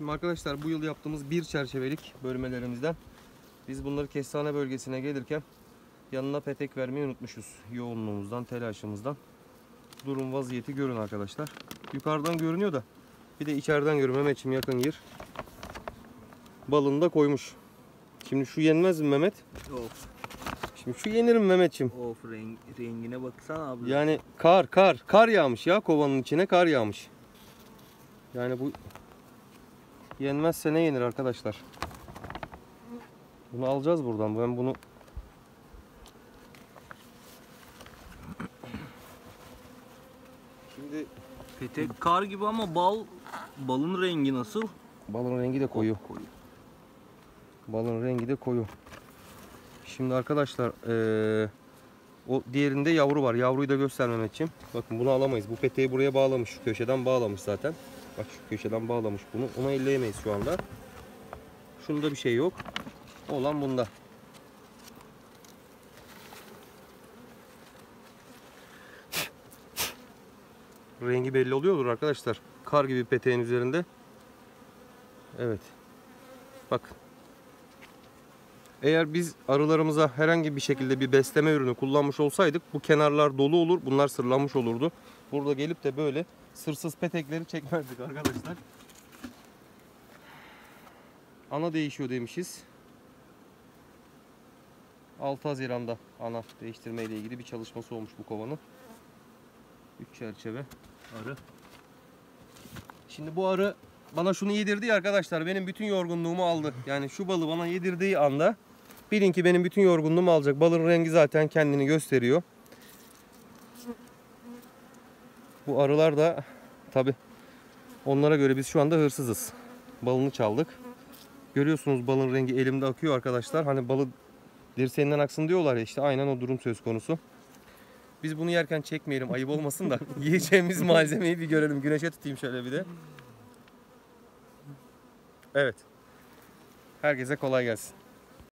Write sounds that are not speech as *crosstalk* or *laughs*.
Şimdi arkadaşlar bu yıl yaptığımız bir çerçevelik bölmelerimizden biz bunları kestane bölgesine gelirken yanına petek vermeyi unutmuşuz. Yoğunluğumuzdan, telaşımızdan. Durum vaziyeti görün arkadaşlar. Yukarıdan görünüyor da bir de içeriden görün. Mehmetçim yakın gir. Balını da koymuş. Şimdi şu yenmez mi Mehmet? Of Şimdi şu yenir mi Mehmetçim? of renk, rengine baksana abi. Yani kar kar kar yağmış ya kovanın içine kar yağmış. Yani bu yenmezse ne yenir arkadaşlar? Bunu alacağız buradan. Ben bunu Şimdi Petek kar gibi ama bal balın rengi nasıl? balın rengi de koyu. Koyu. Balın rengi de koyu. Şimdi arkadaşlar eee, o diğerinde yavru var. Yavruyu da göster Mehmetciğim. Bakın bunu alamayız. Bu peteği buraya bağlamış. Şu köşeden bağlamış zaten. Bak şu köşeden bağlamış bunu. Onu elleyemeyiz şu anda. Şunda bir şey yok. Olan bunda. Rengi belli oluyordur arkadaşlar. Kar gibi peteğin üzerinde. Evet. Bak. Eğer biz arılarımıza herhangi bir şekilde bir besleme ürünü kullanmış olsaydık bu kenarlar dolu olur. Bunlar sırlanmış olurdu. Burada gelip de böyle sırsız petekleri çekmezdik arkadaşlar. Ana değişiyor demişiz. 6 Haziran'da ana değiştirme ile ilgili bir çalışması olmuş bu kovanın. 3 çerçeve arı. Şimdi bu arı bana şunu yedirdi arkadaşlar benim bütün yorgunluğumu aldı. Yani şu balı bana yedirdiği anda bilin ki benim bütün yorgunluğumu alacak. Balın rengi zaten kendini gösteriyor. Bu arılar da tabi onlara göre biz şu anda hırsızız. Balını çaldık. Görüyorsunuz balın rengi elimde akıyor arkadaşlar. Hani balı dirseğinden aksın diyorlar ya işte aynen o durum söz konusu. Biz bunu yerken çekmeyelim ayıp olmasın da *laughs* yiyeceğimiz malzemeyi bir görelim. Güneşe tutayım şöyle bir de. Evet. Herkese kolay gelsin.